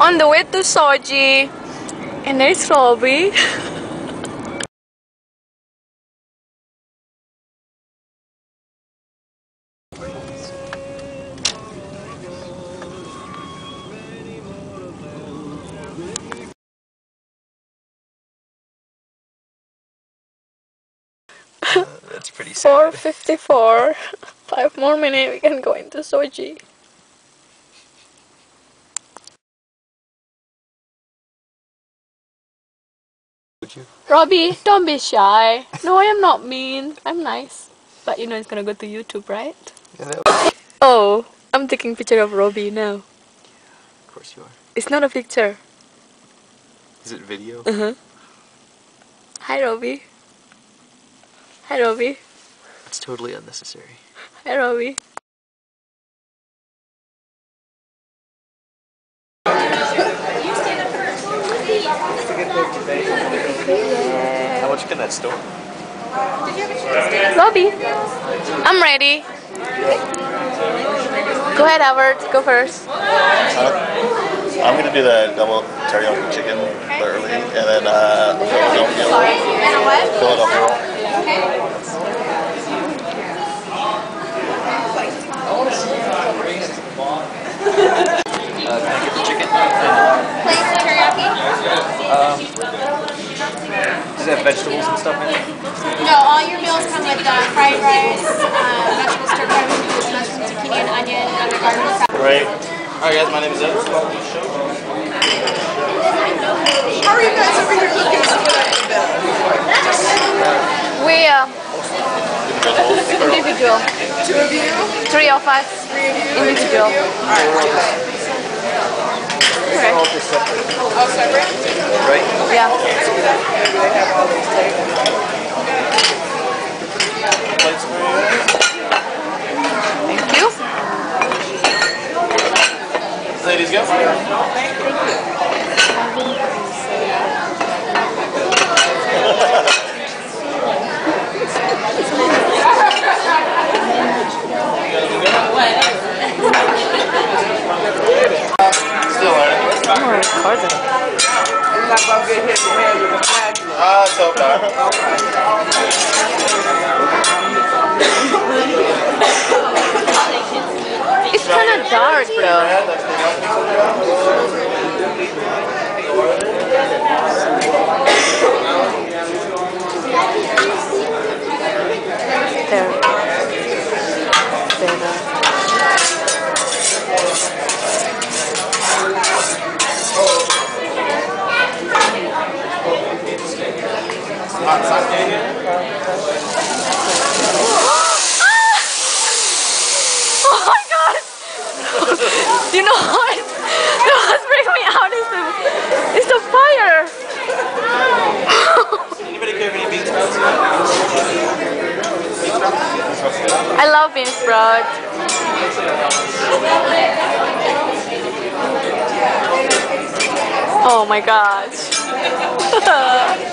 On the way to Shoji. And there's Robby. That's pretty sad. 4.54. Five more minutes we can go into Shoji. Would you? Robby, don't be shy. No, I am not mean. I'm nice. But you know it's gonna go to YouTube, right? Yeah, that Oh, I'm taking picture of Robby now. Yeah, of course you are. It's not a picture. Is it video? Uh-huh. Hi, Robby. Hi, Robby. That's totally unnecessary. Hi, Robby. How much can that store? Robby, I'm ready. Go ahead, Howard. Go first. I'm gonna do the double teriyaki chicken early, and then uh, Philadelphia, Philadelphia roll. Uh, can I get the chicken? Plain teriyaki? Does it have vegetables and stuff in it? No, all your meals come with uh, fried rice, uh, vegetable stir fry with mushroom, zucchini, and onion, and a garden salad. Right. All right, guys. My name is Ed. How are you guys over here looking split up the bill? We uh, individual. Two of you? Three of us. Individual. Okay. All separate? Oh, right? Yeah. Maybe they have all these tables. Thank I'm recording. You're not gonna get hit in the head with a spatula. Ah, so far. It's kind of dark though. There. There. Oh my god! You know what? What's bringing me out is the, is the fire! Anybody care if any bean sprouts? I love bean sprout. Oh my gosh.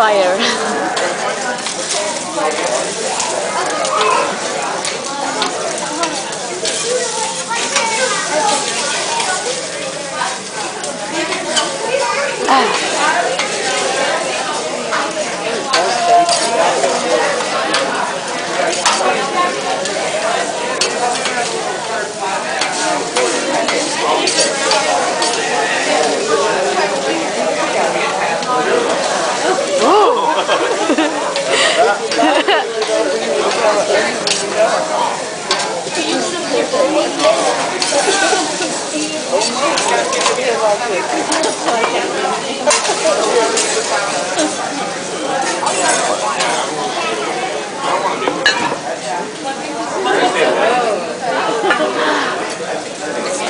I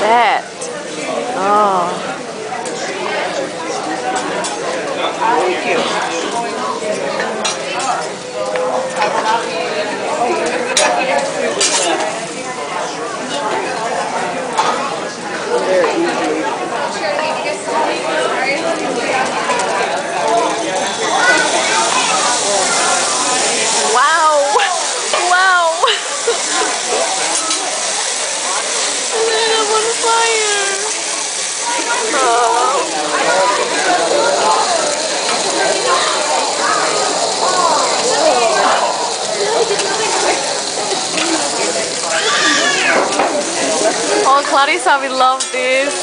bad. Like. Clarissa, we love this.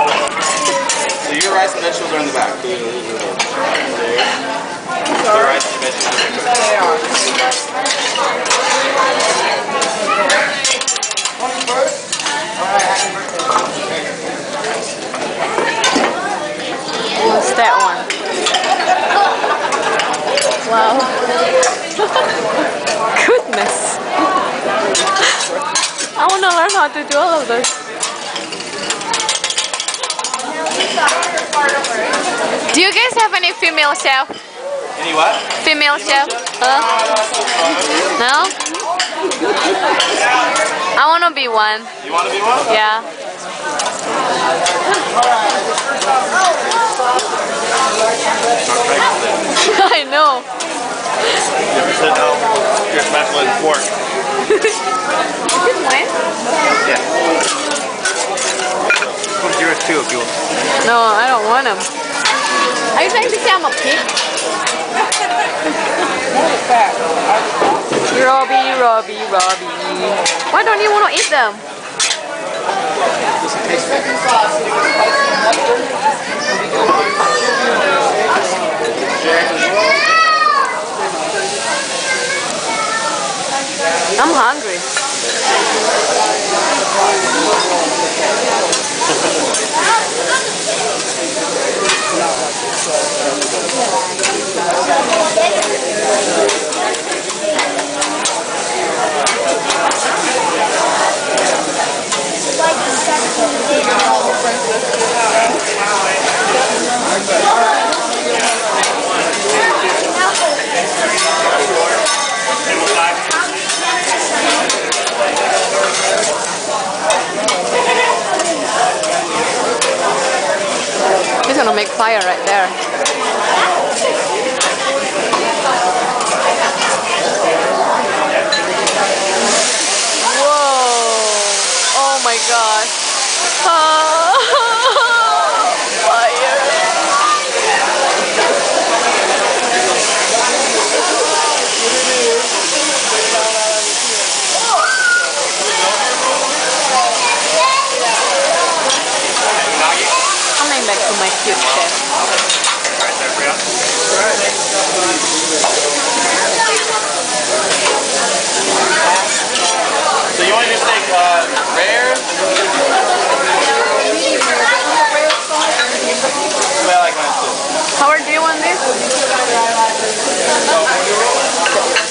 Oh, So your rice and vegetables are in the back. The rice and vegetables. What's that one? Wow. Goodness. I want to learn how to do all of this. Do you guys have any female chef? Any what? Female chef? Huh? No? I want to be one. You want to be one? Yeah. I know. You ever sit down, your Michelin fork. Yeah. Come to yours too if you want. No, I don't want them. Are you trying to say I'm a pig? Robby, Robby, Robby. Why don't you want to eat them? I'm hungry. He's gonna make fire there. Whoa! Oh my gosh! Ah, fire! Coming back to my cute chef. So you want to just take rare? Like you want this?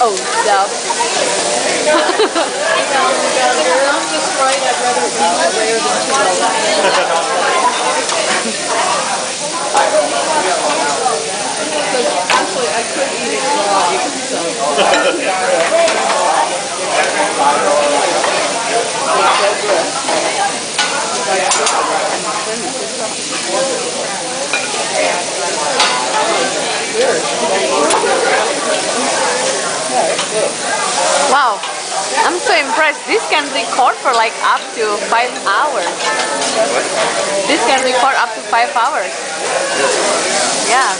Oh, stop. Actually, I could eat it raw so. Wow. I'm so impressed. This can record for like up to five hours. This can record up to five hours. Yeah.